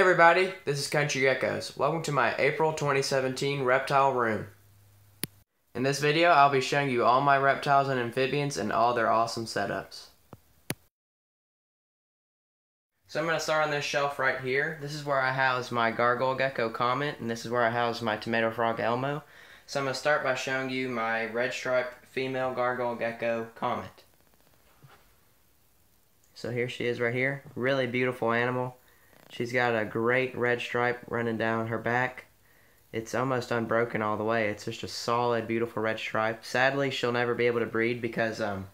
everybody, this is Country Geckos. Welcome to my April 2017 reptile room. In this video, I'll be showing you all my reptiles and amphibians and all their awesome setups. So I'm going to start on this shelf right here. This is where I house my gargoyle gecko Comet, and this is where I house my tomato frog Elmo. So I'm going to start by showing you my red stripe female gargoyle gecko Comet. So here she is right here. Really beautiful animal. She's got a great red stripe running down her back. It's almost unbroken all the way. It's just a solid, beautiful red stripe. Sadly, she'll never be able to breed because um,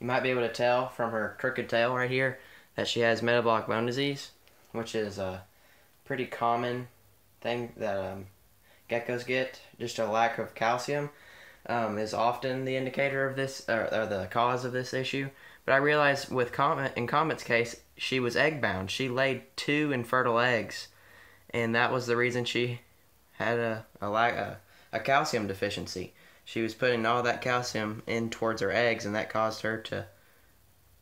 you might be able to tell from her crooked tail right here that she has metabolic bone disease, which is a pretty common thing that um, geckos get. Just a lack of calcium um, is often the indicator of this, or, or, the cause of this issue. But I realize with Comet, in Comet's case, she was egg bound. She laid two infertile eggs, and that was the reason she had a a, a, a calcium deficiency. She was putting all that calcium in towards her eggs, and that caused her to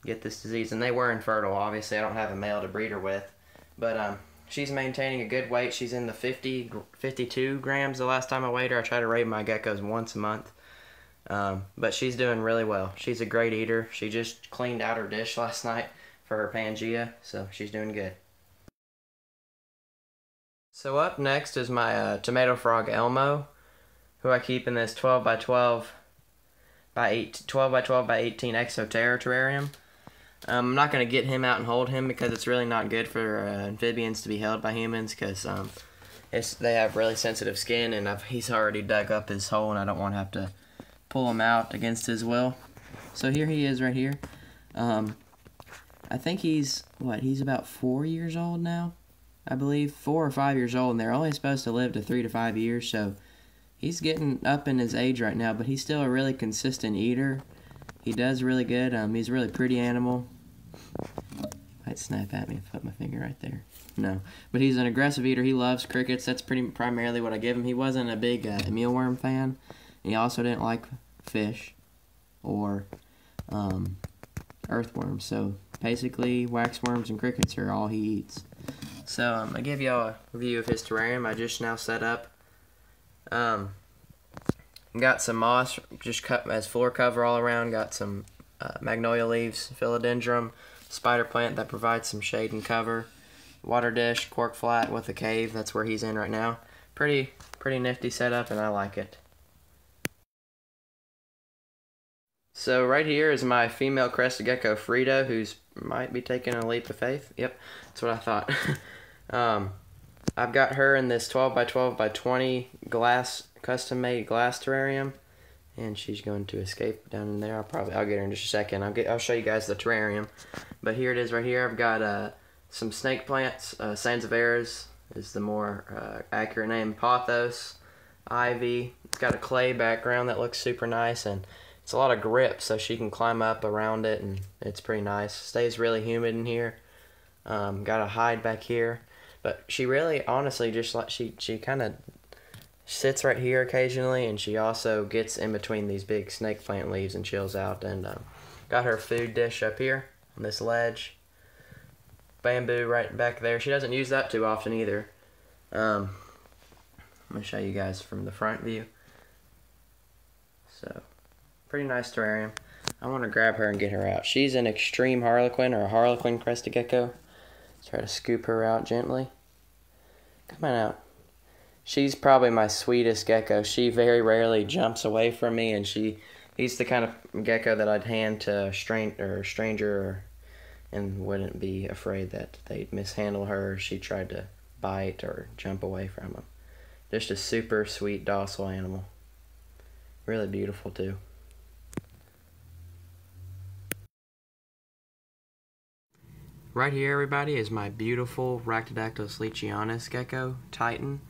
get this disease. And they were infertile. Obviously, I don't have a male to breed her with, but um, she's maintaining a good weight. She's in the 50, 52 grams the last time I weighed her. I try to weigh my geckos once a month. Um, but she's doing really well. She's a great eater. She just cleaned out her dish last night for her Pangea, so she's doing good. So up next is my uh, tomato frog Elmo, who I keep in this 12 by 12 by 8, 12 by 12 by 18 Exoterra terrarium. Um, I'm not going to get him out and hold him because it's really not good for uh, amphibians to be held by humans because um, they have really sensitive skin and I've, he's already dug up his hole and I don't want to have to pull him out against his will. So here he is right here. Um, I think he's, what, he's about four years old now? I believe four or five years old, and they're only supposed to live to three to five years, so he's getting up in his age right now, but he's still a really consistent eater. He does really good. Um, he's a really pretty animal. Might snap at me I put my finger right there. No, but he's an aggressive eater. He loves crickets. That's pretty primarily what I give him. He wasn't a big uh, mealworm fan. He also didn't like fish or um, earthworms. So basically, waxworms and crickets are all he eats. So um, I give y'all a view of his terrarium. I just now set up. Um, got some moss, just cut as floor cover all around. Got some uh, magnolia leaves, philodendron, spider plant that provides some shade and cover. Water dish, cork flat with a cave. That's where he's in right now. Pretty, pretty nifty setup, and I like it. So right here is my female crested gecko Frida, who's might be taking a leap of faith. Yep, that's what I thought. um, I've got her in this 12 by 12 by 20 glass, custom made glass terrarium, and she's going to escape down in there. I'll probably I'll get her in just a second. I'll get I'll show you guys the terrarium, but here it is right here. I've got uh, some snake plants. Uh, Sansevierias is the more uh, accurate name. Pothos, ivy. It's got a clay background that looks super nice and it's a lot of grip so she can climb up around it and it's pretty nice. Stays really humid in here. Um, got a hide back here. But she really honestly just like she she kind of sits right here occasionally and she also gets in between these big snake plant leaves and chills out and um, got her food dish up here on this ledge. Bamboo right back there. She doesn't use that too often either. Um, I'm gonna show you guys from the front view. So Pretty nice terrarium. I want to grab her and get her out. She's an extreme harlequin or a harlequin crested gecko. Try to scoop her out gently. Come on out. She's probably my sweetest gecko. She very rarely jumps away from me, and she he's the kind of gecko that I'd hand to a stranger or a stranger and wouldn't be afraid that they'd mishandle her. She tried to bite or jump away from them. Just a super sweet, docile animal. Really beautiful too. Right here, everybody, is my beautiful Rhacodactylus leachianus gecko, Titan.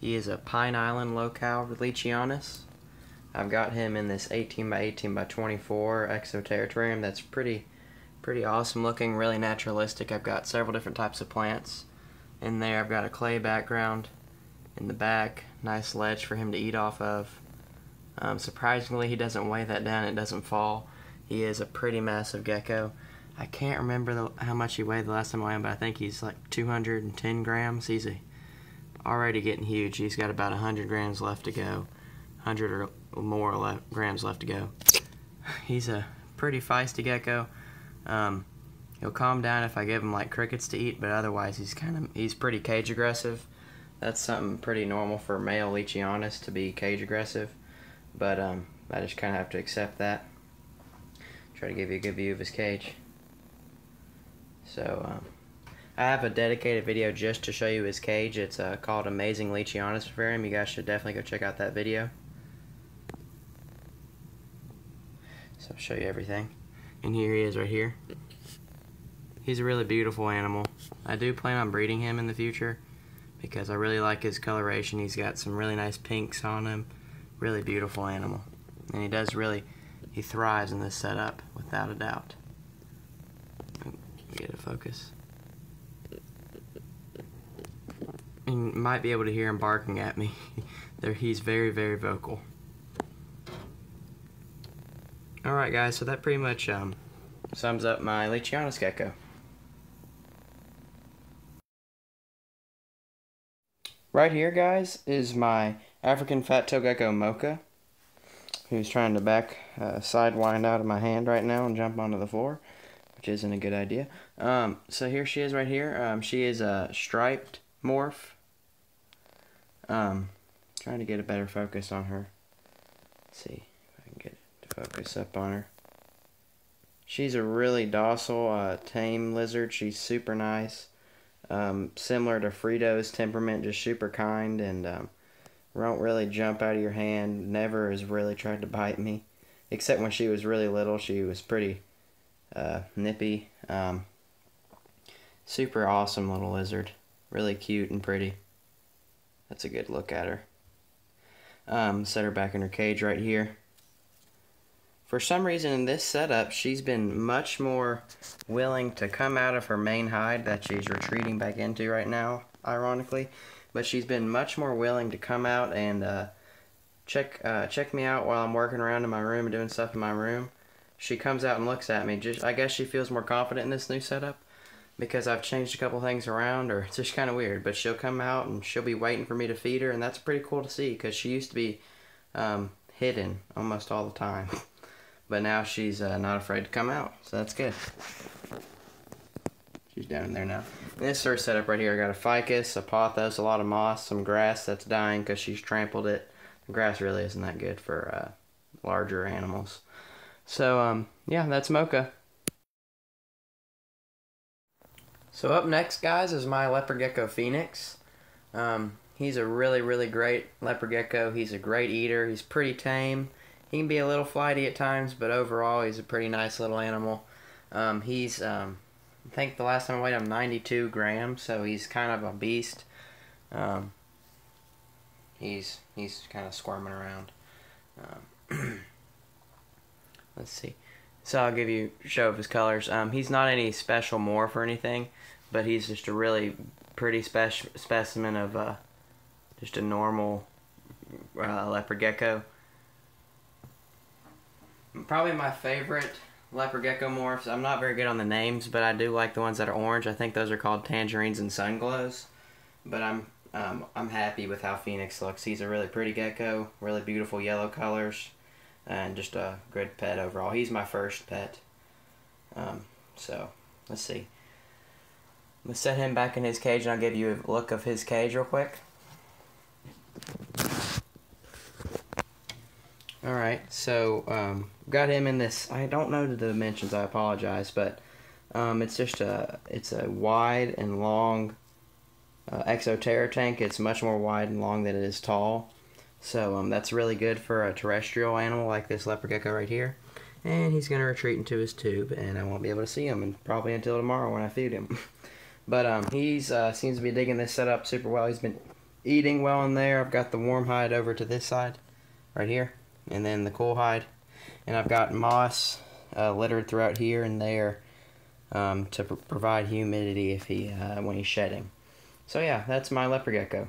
He is a Pine Island locale leachianus. I've got him in this 18 by 18 by 24 exoterritorium that's pretty pretty awesome looking, really naturalistic. I've got several different types of plants in there. I've got a clay background in the back, nice ledge for him to eat off of. Um, surprisingly, he doesn't weigh that down, it doesn't fall. He is a pretty massive gecko. I can't remember the, how much he weighed the last time I went, but I think he's like 210 grams. He's a, already getting huge. He's got about 100 grams left to go, 100 or more left, grams left to go. He's a pretty feisty gecko. Um, he'll calm down if I give him like crickets to eat, but otherwise he's kind of he's pretty cage aggressive. That's something pretty normal for male Leachianus to be cage aggressive, but um, I just kind of have to accept that. Try to give you a good view of his cage. So, um, I have a dedicated video just to show you his cage. It's uh, called Amazing Leachianus Vivarium. You guys should definitely go check out that video. So I'll show you everything. And here he is right here. He's a really beautiful animal. I do plan on breeding him in the future because I really like his coloration. He's got some really nice pinks on him. Really beautiful animal. And he does really, he thrives in this setup without a doubt. Focus. You might be able to hear him barking at me. there, he's very, very vocal. Alright guys, so that pretty much um, sums up my Leachianus gecko. Right here, guys, is my African fat-tailed gecko Mocha, who's trying to back uh, sidewind out of my hand right now and jump onto the floor, which isn't a good idea. Um, so here she is right here. Um, she is a striped morph. Um, trying to get a better focus on her. Let's see if I can get to focus up on her. She's a really docile, uh, tame lizard. She's super nice. Um, similar to Frito's temperament, just super kind and um, won't really jump out of your hand. Never has really tried to bite me, except when she was really little. She was pretty uh, nippy. Um, super awesome little lizard, really cute and pretty. That's a good look at her. Um, set her back in her cage right here. For some reason in this setup, she's been much more willing to come out of her main hide that she's retreating back into right now, ironically. But she's been much more willing to come out and uh, check uh, check me out while I'm working around in my room and doing stuff in my room. She comes out and looks at me. Just I guess she feels more confident in this new setup because I've changed a couple things around, or it's just kind of weird. But she'll come out and she'll be waiting for me to feed her, and that's pretty cool to see because she used to be um, hidden almost all the time. But now she's uh, not afraid to come out, so that's good. She's down in there now. And this is her setup right here. I got a ficus, a pothos, a lot of moss, some grass that's dying because she's trampled it. The grass really isn't that good for uh, larger animals. So, um, yeah, that's Mocha. So up next, guys, is my leopard gecko Phoenix. Um, he's a really, really great leopard gecko. He's a great eater. He's pretty tame. He can be a little flighty at times, but overall he's a pretty nice little animal. Um, he's, um, I think the last time I weighed him 92 grams, so he's kind of a beast. Um, he's he's kind of squirming around. Let's see. So I'll give you show of his colors. Um, he's not any special morph or anything, but he's just a really pretty spec- specimen of uh, just a normal uh, leopard gecko probably my favorite leopard gecko morphs. I'm not very good on the names, but I do like the ones that are orange. I think those are called tangerines and sunglows. But I'm um, I'm happy with how Phoenix looks. He's a really pretty gecko, really beautiful yellow colors, and just a good pet overall. He's my first pet. Um, so let's see. Let's set him back in his cage, and I'll give you a look of his cage real quick. All right, so um, got him in this. I don't know the dimensions. I apologize, but um, it's just a it's a wide and long uh, Exo Terra tank. It's much more wide and long than it is tall, so um, that's really good for a terrestrial animal like this leopard gecko right here. And he's gonna retreat into his tube, and I won't be able to see him, and probably until tomorrow when I feed him. but um, he's uh, seems to be digging this setup super well. He's been eating well in there. I've got the warm hide over to this side, right here and then the cool hide. And I've got moss uh, littered throughout here and there um, to pr provide humidity if he uh, when he's shedding. So yeah, that's my leopard gecko.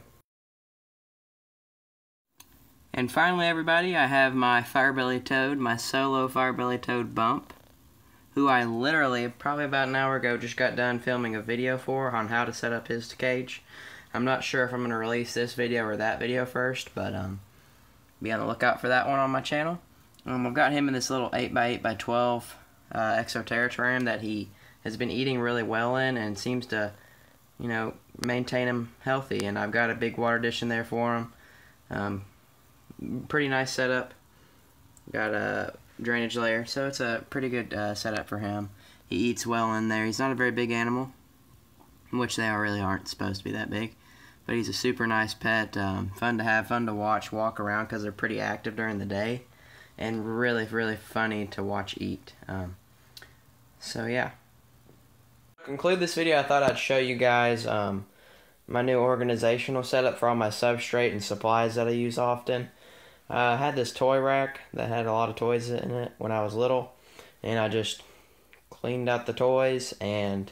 And finally, everybody, I have my firebelly toad, my solo firebelly toad bump. who I literally, probably about an hour ago, just got done filming a video for on how to set up his cage. I'm not sure if I'm going to release this video or that video first, but um, be on the lookout for that one on my channel. Um, I've got him in this little 8x8x12 uh, Exo terrarium that he has been eating really well in and seems to, you know, maintain him healthy. And I've got a big water dish in there for him. Um, pretty nice setup. Got a drainage layer, so it's a pretty good uh, setup for him. He eats well in there. He's not a very big animal, which they really aren't supposed to be that big. But he's a super nice pet, um, fun to have, fun to watch, walk around because they're pretty active during the day, and really, really funny to watch eat. Um, so yeah. To conclude this video, I thought I'd show you guys um, my new organizational setup for all my substrate and supplies that I use often. Uh, I had this toy rack that had a lot of toys in it when I was little, and I just cleaned out the toys and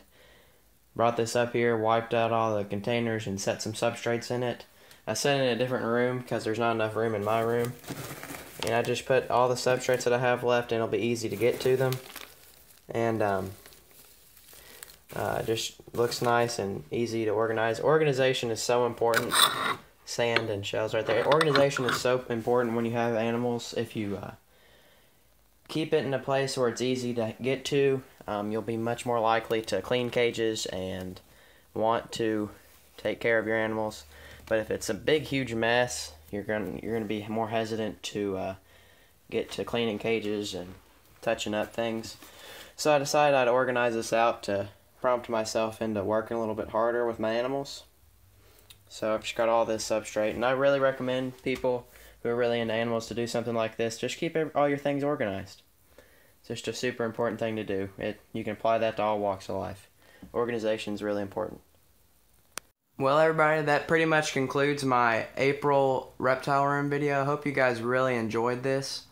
brought this up here, wiped out all the containers, and set some substrates in it. I set it in a different room because there's not enough room in my room. And I just put all the substrates that I have left, and it'll be easy to get to them. And um, uh, just looks nice and easy to organize. Organization is so important sand and shells right there. Organization is so important when you have animals. If you uh, keep it in a place where it's easy to get to, um, you'll be much more likely to clean cages and want to take care of your animals. But if it's a big, huge mess, you're gonna you're gonna be more hesitant to uh, get to cleaning cages and touching up things. So I decided I'd organize this out to prompt myself into working a little bit harder with my animals. So I've just got all this substrate, and I really recommend people who are really into animals to do something like this. Just keep all your things organized. It's just a super important thing to do. It you can apply that to all walks of life. Organization is really important. Well, everybody, that pretty much concludes my April reptile room video. I hope you guys really enjoyed this.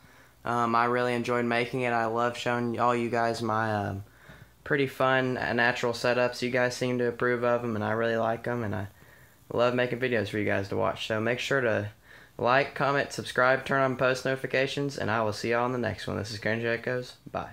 Um, I really enjoyed making it. I love showing all you guys my um, pretty fun uh, natural setups. You guys seem to approve of them, and I really like them, and I love making videos for you guys to watch. So make sure to like, comment, subscribe, turn on post notifications, and I will see y'all in the next one. This is Grandja Echoes. Bye.